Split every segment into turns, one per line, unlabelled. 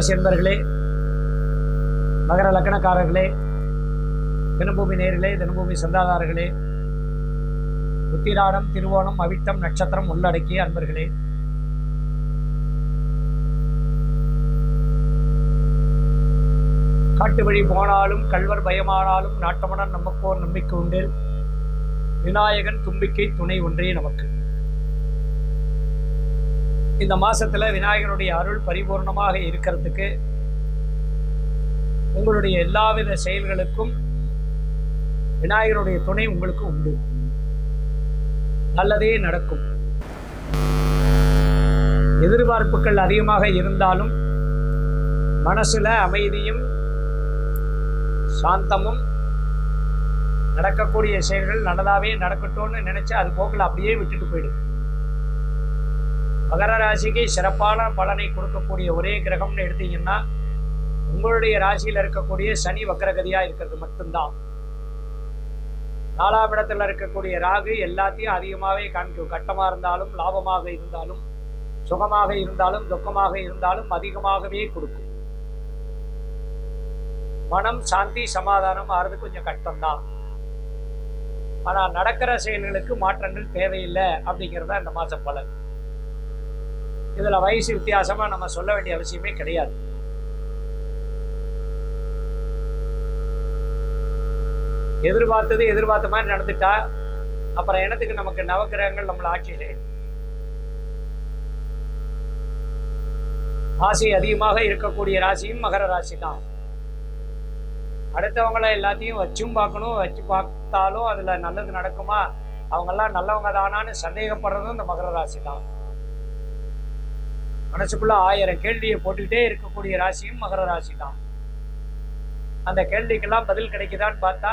ராசி என்பர்களே மகர லக்கணக்காரர்களே தினபூமி நேர்களே தினபூமி சந்தாதாரர்களே உத்திராடம் திருவோணம் அவிட்டம் நட்சத்திரம் உள்ளடக்கிய அன்பர்களே. காட்டு வழி போனாலும் கல்வர் பயமானாலும் நாட்டமனர் நமக்கோர் நம்பிக்கை உண்டு. விநாயகன் தும்பிக்கை துணை ஒன்றே நமக்கு. இந்த மாசத்துல விநாயகனுடைய அருள் பரிபூர்ணமாக இருக்கிறதுக்கு உங்களுடைய எல்லாவித செயல்களுக்கும் விநாயகருடைய துணை உங்களுக்கு உண்டு. நல்லதே நடக்கும். எதிர்பார்ப்புகள் அதிகமாக இருந்தாலும் மனசுல அமைதியும் சாந்தமும் நடக்கக்கூடிய செயல்கள் நல்லதாவே நடக்கட்டும்னு நினைச்சு அது போக்கில் அப்படியே விட்டுட்டு போயிடும் மகர ராசிக்கு சிறப்பான பலனை கொடுக்கக்கூடிய ஒரே கிரகம்னு எடுத்தீங்கன்னா உங்களுடைய ராசியில இருக்கக்கூடிய சனி வக்கரகதியா இருக்கிறது மட்டும்தான். நாலாம் இடத்துல இருக்கக்கூடிய ராகு எல்லாத்தையும் அதிகமாகவே காமிக்கும் கட்டமா இருந்தாலும் லாபமாக இருந்தாலும் சுகமாக இருந்தாலும் துக்கமாக இருந்தாலும் அதிகமாகவே கொடுக்கும். மனம் சாந்தி சமாதானம் ஆறது கொஞ்சம் கஷ்டம்தான். ஆனால் நடக்கிற செயல்களுக்கு மாற்றங்கள் தேவையில்லை அப்படிங்கிறதா இந்த மாத பலன். இதில் வயசு வித்தியாசமாக நம்ம சொல்ல வேண்டிய அவசியமே கிடையாது. எதிர்பார்த்தது எதிர்பார்த்த மாதிரி நடந்துட்டா அப்புறம் எனத்துக்கு நமக்கு நவக்கிரகங்கள் நம்மளை ஆட்சி செய்யும் ராசி அதிகமாக இருக்கக்கூடிய ராசியும் மகர ராசி தான் அடுத்தவங்கள எல்லாத்தையும் வச்சும் பார்க்கணும் வச்சு பார்த்தாலும் அதில் நல்லது நடக்குமா? அவங்கெல்லாம் நல்லவங்க தானான்னு சந்தேகப்படுறதும் இந்த மகர ராசி தான் மனசுக்குள்ள ஆயிரம் கேள்வியை போட்டுக்கிட்டே இருக்கக்கூடிய ராசியும் மகர ராசி தான் அந்த கேள்விக்கெல்லாம் பதில் கிடைக்குதான்னு பார்த்தா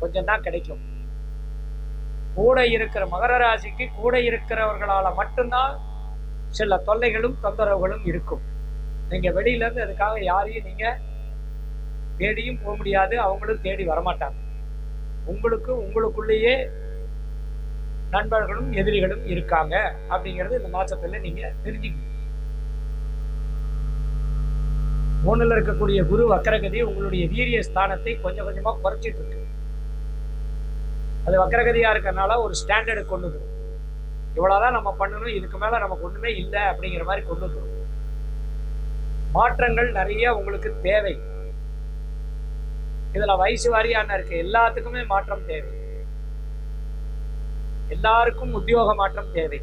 கொஞ்சம் தான் கிடைக்கும். கூட இருக்கிற மகர ராசிக்கு கூட இருக்கிறவர்களால் மட்டும்தான் சில தொல்லைகளும் தொந்தரவுகளும் இருக்கும். நீங்கள் வெளியிலேருந்து அதுக்காக யாரையும் நீங்கள் தேடியும் போக முடியாது அவங்களும் தேடி வரமாட்டாங்க. உங்களுக்கு உங்களுக்குள்ளேயே நண்பர்களும் எதிரிகளும் இருக்காங்க. அப்படிங்கிறது இந்த மாசத்துல நீங்க தெரிஞ்சுக்கணும். மூணுல இருக்கக்கூடிய குரு வக்கரகதி உங்களுடைய வீரிய ஸ்தானத்தை கொஞ்சம் கொஞ்சமா குறைச்சிட்டு இருக்கு அது வக்கரகதியா இருக்கிறனால ஒரு ஸ்டாண்டர்டு கொண்டு வரும். இவ்வளவுதான் நம்ம பண்ணணும் இதுக்கு மேல நமக்கு ஒண்ணுமே இல்லை அப்படிங்கிற மாதிரி கொண்டு வரும். மாற்றங்கள் நிறைய உங்களுக்கு தேவை. இதுல வயசு வாரியான இருக்கு? எல்லாத்துக்குமே மாற்றம் தேவை. எல்லாருக்கும் உத்தியோக மாற்றம் தேவை.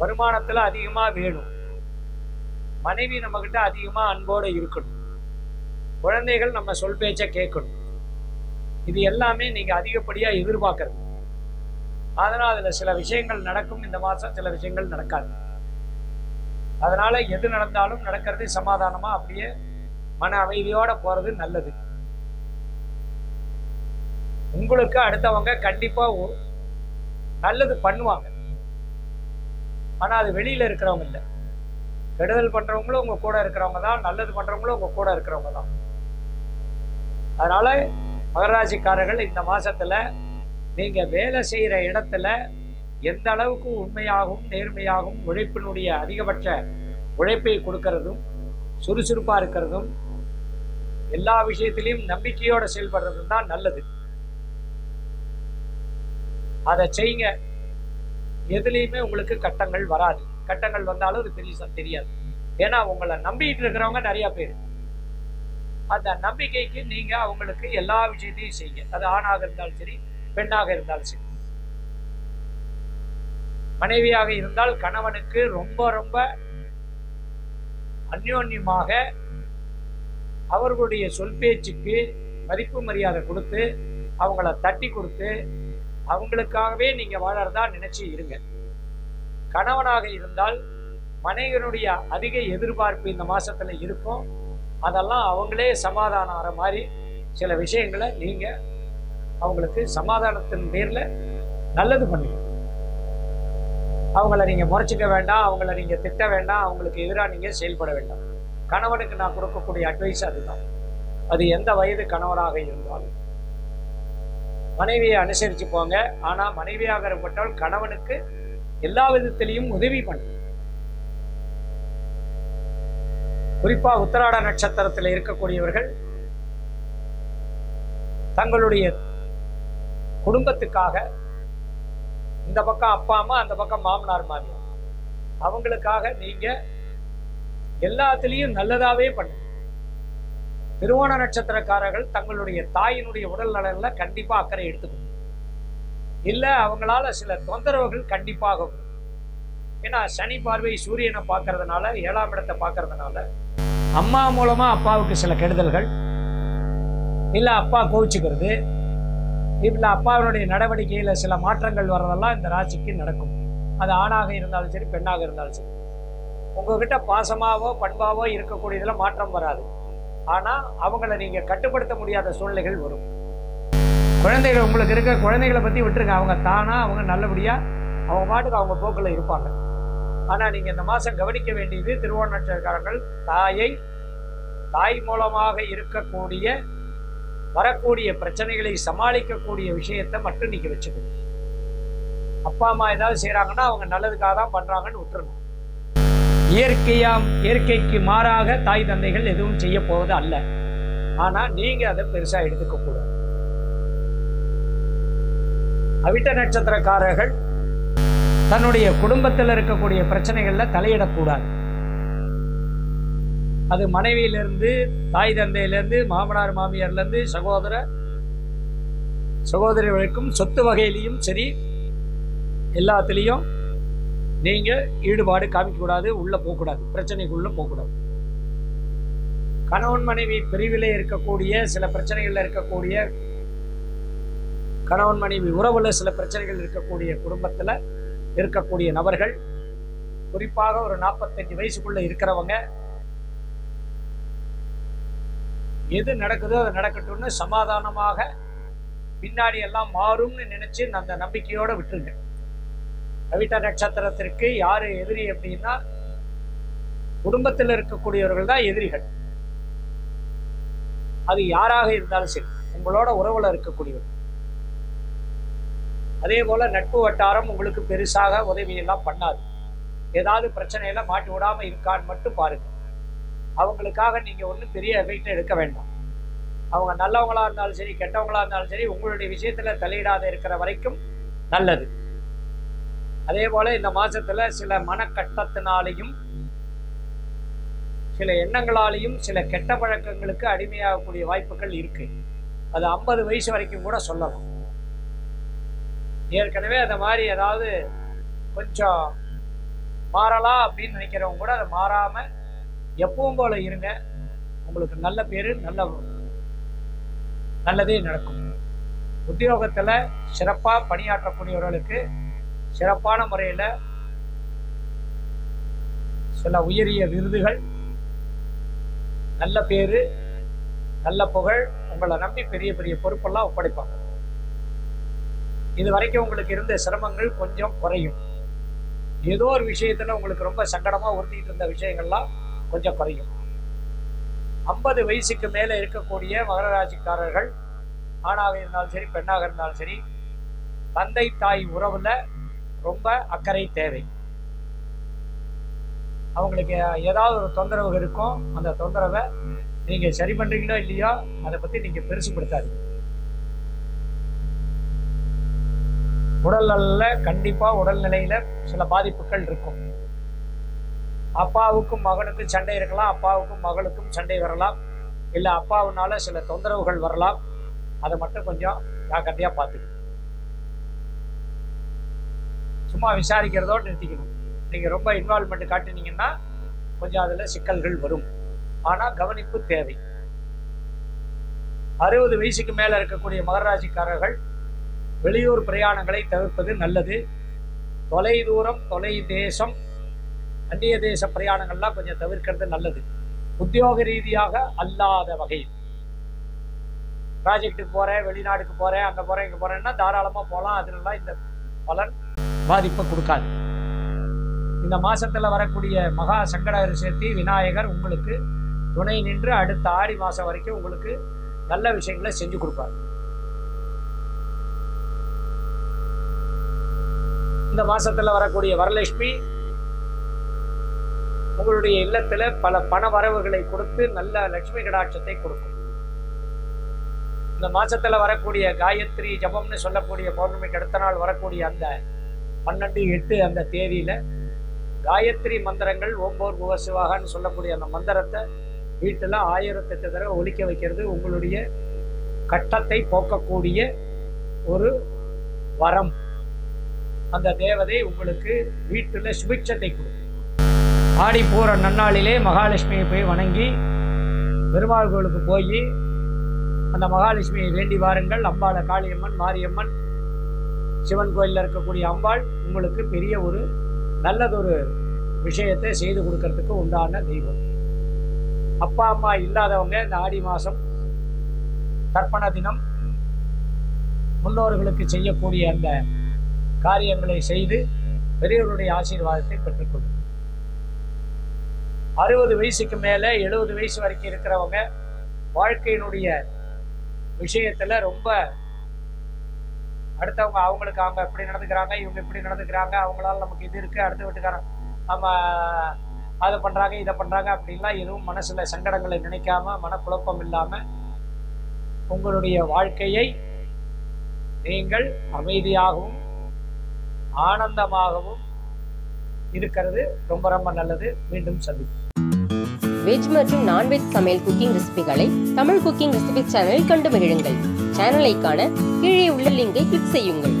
வருமானத்துல அதிகமா வேணும். மனைவி நம்ம கிட்ட அதிகமா அன்போட இருக்கணும். குழந்தைகள் நம்ம சொல் பேச்ச கேட்கணும். இது எல்லாமே நீங்க அதிகப்படியா எதிர்பார்க்கறது. அதனால அதுல சில விஷயங்கள் நடக்கும். இந்த மாசம் சில விஷயங்கள் நடக்காது. அதனால எது நடந்தாலும் நடக்கிறது சமாதானமா அப்படியே மன அமைதியோட போறது நல்லது. உங்களுக்கு அடுத்தவங்க கண்டிப்பா நல்லது பண்ணுவாங்க. ஆனா அது வெளியில இருக்கிறவங்க இல்ல. கெடுதல் பண்றவங்களும் உங்க கூட இருக்கிறவங்க தான். நல்லது பண்றவங்களும் உங்க கூட இருக்கிறவங்க தான். அதனால மகராசிக்காரர்கள் இந்த மாசத்துல நீங்க வேலை செய்யற இடத்துல எந்த அளவுக்கு உண்மையாகவும் நேர்மையாகவும் உழைப்பினுடைய அதிகபட்ச உழைப்பை கொடுக்கறதும் சுறுசுறுப்பா இருக்கிறதும் எல்லா விஷயத்திலையும் நம்பிக்கையோட செயல்படுறதும் தான் நல்லது. அதை செய்யுங்க. எதுலேயுமே உங்களுக்கு கட்டங்கள் வராது. கட்டங்கள் வந்தாலும் அது பெரிய தெரியாது. ஏன்னா உங்களை நம்பிக்கிட்டு இருக்கிறவங்க நிறைய பேர். அந்த நம்பிக்கைக்கு நீங்க அவங்களுக்கு எல்லா விஷயத்தையும் செய்யுங்க. அது ஆணாக இருந்தாலும் சரி பெண்ணாக இருந்தாலும் சரி. மனைவியாக இருந்தால் கணவனுக்கு ரொம்ப ரொம்ப அந்யோன்யமாக அவர்களுடைய சொல் பேச்சுக்கு மதிப்பு மரியாதை கொடுத்து அவங்கள தட்டி கொடுத்து அவங்களுக்காகவே நீங்க வாழறதா நினைச்சு இருங்க. கணவனாக இருந்தால் மனைவியனுடைய அதிக எதிர்பார்ப்பு இந்த மாசத்துல இருக்கும். அதெல்லாம் அவங்களே சமாதானம் ஆகிற மாதிரி சில விஷயங்களை நீங்க அவங்களுக்கு சமாதானத்தின் பேர்ல நல்லது பண்ணுங்க. அவங்கள நீங்க முறைச்சிக்க வேண்டாம் அவங்கள நீங்க திட்ட வேண்டாம் அவங்களுக்கு எதிராக நீங்க செயல்பட வேண்டாம். கணவனுக்கு நான் கொடுக்கக்கூடிய அட்வைஸ் அதுதான். அது எந்த வயது கணவராக இருந்தாலும் மனைவியை அனுசரிச்சு போங்க. ஆனா மனைவியாகப்பட்டால் கணவனுக்கு எல்லா விதத்திலையும் உதவி பண்ணு குறிப்பா உத்தராட நட்சத்திரத்தில் இருக்கக்கூடியவர்கள் தங்களுடைய குடும்பத்துக்காக இந்த பக்கம் அப்பா அம்மா அந்த பக்கம் மாமனார் மாமியார். அவங்களுக்காக நீங்க எல்லாத்துலேயும் நல்லதாவே பண்ணுங்க. திருவோண நட்சத்திரக்காரர்கள் தங்களுடைய தாயினுடைய உடல் நலன்ல கண்டிப்பா அக்கறை எடுத்துக்கணும். இல்ல அவங்களால சில தொந்தரவுகள் கண்டிப்பாக வரும். ஏன்னா சனி பார்வை சூரியனை பார்க்கறதுனால ஏழாம் இடத்தை பார்க்கறதுனால அம்மா மூலமா அப்பாவுக்கு சில கெடுதல்கள் இல்ல அப்பா கோவிச்சுக்கிறது இல்ல அப்பாவினுடைய நடவடிக்கையில சில மாற்றங்கள் வர்றதெல்லாம் இந்த ராசிக்கு நடக்கும். அது ஆணாக இருந்தாலும் சரி பெண்ணாக இருந்தாலும் சரி. உங்ககிட்ட பாசமாவோ பண்பாவோ இருக்கக்கூடியதுல மாற்றம் வராது. ஆனா அவங்கள நீங்க கட்டுப்படுத்த முடியாத சூழ்நிலைகள் வரும். குழந்தைகள் உங்களுக்கு இருக்க குழந்தைகளை பத்தி விட்டுருங்க. அவங்க தானா அவங்க நல்லபடியா அவங்க பாட்டுக்கு அவங்க போக்கில் இருப்பாங்க. ஆனா நீங்க இந்த மாசம் கவனிக்க வேண்டியது திருவோணக்காரர்கள் தாயை தாய் மூலமாக இருக்கக்கூடிய வரக்கூடிய பிரச்சனைகளை சமாளிக்கக்கூடிய விஷயத்தை மட்டும் நீங்க வச்சுக்கணும். அப்பா அம்மா ஏதாவது செய்கிறாங்கன்னா அவங்க நல்லதுக்காக தான் பண்ணுறாங்கன்னு விட்டுருணும் இயற்கையாம் இயற்கைக்கு மாறாக தாய் தந்தைகள் எதுவும் செய்ய போவது அல்ல. ஆனா நீங்க அதை பெருசா எடுத்துக்க கூடாது. அவிட்ட நட்சத்திரக்காரர்கள் தன்னுடைய குடும்பத்தில் இருக்கக்கூடிய பிரச்சனைகள்ல தலையிடக்கூடாது. அது மனைவியிலிருந்து தாய் தந்தையிலிருந்து மாமனார் மாமியார்லேருந்து சகோதர சகோதரிகளுக்கும் சொத்து வகையிலையும் சரி எல்லாத்துலேயும் நீங்க ஈடுபாடு காமிக்கக்கூடாது உள்ள போகக்கூடாது பிரச்சனைக்குள்ள போகக்கூடாது. கணவன் மனைவி பிரிவிலே இருக்கக்கூடிய சில பிரச்சனைகள்ல இருக்கக்கூடிய கணவன் மனைவி உறவுல சில பிரச்சனைகள் இருக்கக்கூடிய குடும்பத்துல இருக்கக்கூடிய நபர்கள் குறிப்பாக ஒரு நாற்பத்தஞ்சு வயசுக்குள்ள இருக்கிறவங்க எது நடக்குதோ அது நடக்கட்டும்னு சமாதானமாக பின்னாடி எல்லாம் மாறும்னு நினைச்சு அந்த நம்பிக்கையோட விட்டுருங்க. கவிதா நட்சத்திரத்திற்கு யாரு எதிரி அப்படின்னா குடும்பத்தில் இருக்கக்கூடியவர்கள் தான் எதிரிகள். அது யாராக இருந்தாலும் சரி உங்களோட உறவுல இருக்கக்கூடியவர். அதே போல நட்பு வட்டாரம் உங்களுக்கு பெருசாக உதவி எல்லாம் பண்ணாது. ஏதாவது பிரச்சனையில மாட்டி விடாம இருக்கான்னு மட்டும் பாருங்க. அவங்களுக்காக நீங்க ஒன்றும் பெரிய எஃபெக்ட் எடுக்க வேண்டாம். அவங்க நல்லவங்களா இருந்தாலும் சரி கெட்டவங்களா இருந்தாலும் சரி உங்களுடைய விஷயத்துல தலையிடாத இருக்கிற வரைக்கும் நல்லது. அதே போல இந்த மாசத்துல சில மனக்கட்டத்தினாலையும் சில எண்ணங்களாலையும் சில கெட்ட பழக்கங்களுக்கு அடிமையாகக்கூடிய வாய்ப்புகள் இருக்கு. அது ஐம்பது வயசு வரைக்கும் கூட சொல்லலாம். ஏற்கனவே அந்த மாதிரி ஏதாவது கொஞ்சம் மாறலாம் அப்படின்னு நினைக்கிறவங்க கூட அதை மாறாம எப்பவும் போல இருங்க. உங்களுக்கு நல்ல பேரு நல்ல நல்லதே நடக்கும். உத்தியோகத்துல சிறப்பா பணியாற்றக்கூடியவர்களுக்கு சிறப்பான முறையில் சில உயரிய விருதுகள் நல்ல பேரு நல்ல புகழ் உங்களை நம்பி பெரிய பெரிய பொறுப்பெல்லாம் ஒப்படைப்பாங்க. இது வரைக்கும் உங்களுக்கு இருந்த சிரமங்கள் கொஞ்சம் குறையும். ஏதோ ஒரு விஷயத்துல உங்களுக்கு ரொம்ப சங்கடமா உறுத்திட்டு இருந்த விஷயங்கள்லாம் கொஞ்சம் குறையும். ஐம்பது வயசுக்கு மேலே இருக்கக்கூடிய மகராஜிக்காரர்கள் ஆணாக இருந்தாலும் சரி பெண்ணாக இருந்தாலும் சரி தந்தை தாய் உறவுல ரொம்ப அக்கறை தேவை. அவங்களுக்கு ஏதாவது ஒரு தொந்தரவு இருக்கும் அந்த தொந்தரவை நீங்கள் சரி பண்ணுறீங்களோ இல்லையோ அதை பற்றி நீங்கள் பெருசுப்படுத்தாதீங்க. உடல் கண்டிப்பாக உடல்நிலையில் சில பாதிப்புகள் இருக்கும். அப்பாவுக்கும் மகனுக்கும் சண்டை இருக்கலாம் அப்பாவுக்கும் மகளுக்கும் சண்டை வரலாம். இல்லை அப்பாவுனால சில தொந்தரவுகள் வரலாம். அதை மட்டும் கொஞ்சம் ஜாக்கிரதையாக பார்த்துக்கணும். சும்மா விசாரிக்கிறதோடு நிறுத்திக்கணும். நீங்கள் ரொம்ப இன்வால்மெண்ட் காட்டினீங்கன்னா கொஞ்சம் அதில் சிக்கல்கள் வரும். ஆனால் கவனிப்பு தேவை. அறுபது வயசுக்கு மேலே இருக்கக்கூடிய மகராஜிக்காரர்கள் வெளியூர் பிரயாணங்களை தவிர்ப்பது நல்லது. தொலை தூரம் தொலை தேசம் அந்நிய தேச பிரயாணங்கள்லாம் கொஞ்சம் தவிர்க்கிறது நல்லது. உத்தியோக ரீதியாக அல்லாத வகையில் ப்ராஜெக்ட்டுக்கு போகிறேன் வெளிநாடுக்கு போகிறேன் அங்கே போகிறேன் இங்கே போகிறேன்னா தாராளமாக போகலாம் அதுலலாம் இந்த பலன் பாதிப்பை கொடுக்காது. இந்த மாசத்துல வரக்கூடிய மகா சங்கட சேர்த்தி விநாயகர் உங்களுக்கு துணை நின்று அடுத்த ஆடி மாசம் வரைக்கும் உங்களுக்கு நல்ல விஷயங்களை செஞ்சு கொடுப்பார். இந்த மாசத்துல வரக்கூடிய வரலட்சுமி உங்களுடைய இல்லத்துல பல பண வரவுகளை கொடுத்து நல்ல லட்சுமி கடாட்சத்தை கொடுக்கும். இந்த மாசத்துல வரக்கூடிய காயத்ரி ஜபம்னு சொல்லக்கூடிய பௌர்ணமிக்கு அடுத்த நாள் வரக்கூடிய அந்த பன்னெண்டு எட்டு அந்த தேதியில் காயத்ரி மந்திரங்கள் ஓம்போர் புவசிவாகன்னு சொல்லக்கூடிய அந்த மந்திரத்தை வீட்டில் ஆயிரத்தெட்டு தடவை ஒழிக்க வைக்கிறது உங்களுடைய கட்டத்தை போக்கக்கூடிய ஒரு வரம். அந்த தேவதை உங்களுக்கு வீட்டில் சுபிட்சத்தை கொடுக்கும். ஆடி போகிற நன்னாளிலே மகாலட்சுமியை போய் வணங்கி பெருமாள் கோயிலுக்கு போய் அந்த மகாலட்சுமியை வேண்டி வாருங்கள். அம்பாள காளியம்மன் மாரியம்மன் சிவன் கோயிலில் இருக்கக்கூடிய அம்பாள் உங்களுக்கு பெரிய ஒரு நல்லதொரு விஷயத்தை செய்து கொடுக்கறதுக்கு உண்டான தெய்வம். அப்பா அம்மா இல்லாதவங்க இந்த ஆடி மாதம் தர்ப்பண தினம் முன்னோர்களுக்கு செய்யக்கூடிய அந்த காரியங்களை செய்து பெரியவருடைய ஆசீர்வாதத்தை பெற்றுக்கொள்ளும் அறுபது வயசுக்கு மேலே எழுபது வயசு வரைக்கும் இருக்கிறவங்க வாழ்க்கையினுடைய விஷயத்தில் ரொம்ப அடுத்தவங்க அவங்களுக்கு அவங்க எப்படி நடந்துக்கிறாங்க இவங்க இப்படி நடந்துக்கிறாங்க அவங்களால நமக்கு இது இருக்கு அடுத்த வீட்டுக்காரன் நம்ம அதை பண்ணுறாங்க இதை பண்ணுறாங்க அப்படின்லாம் எதுவும் மனசில் சங்கடங்களை நினைக்காம மனக்குழப்பம் இல்லாமல் உங்களுடைய வாழ்க்கையை நீங்கள் அமைதியாகவும் ஆனந்தமாகவும் இருக்கிறது ரொம்ப ரொம்ப நல்லது. மீண்டும் சந்திப்போம்.
வெஜ் மற்றும் நான்வெஜ் சமையல் குக்கிங் ரெசிபிகளை தமிழ் குக்கிங் ரெசிபி சேனலில் கண்டு மகிழுங்கள். சேனலை காண கீழே உள்ள லிங்கை கிளிக் செய்யுங்கள்.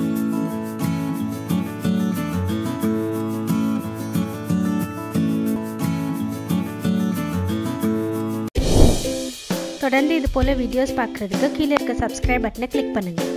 தொடர்ந்து இது போல் வீடியோஸ் பார்க்குறதுக்கு கீழே இருக்க சப்ஸ்கிரைப் பட்டனை கிளிக் பண்ணுங்கள்